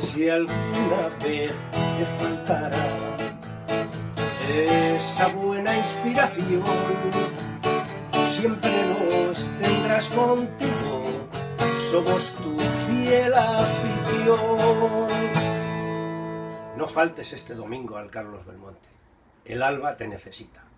Si alguna vez te faltará esa buena inspiración, siempre nos tendrás contigo, somos tu fiel afición. No faltes este domingo al Carlos Belmonte, el alba te necesita.